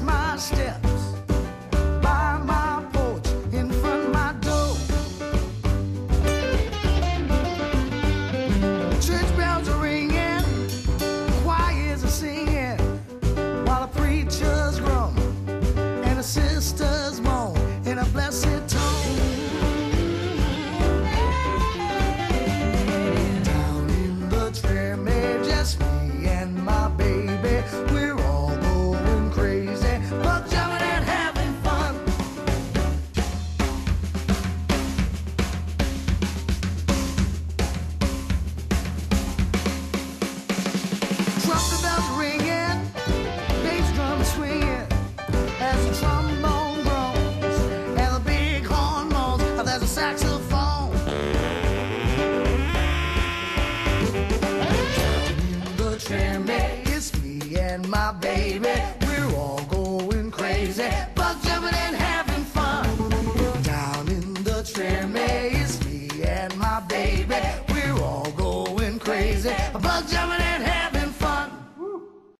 my steps by my porch in front my door. My baby. We're all going crazy, bug jumping and having fun. Down in the Treme, it's me and my baby. We're all going crazy, bug jumping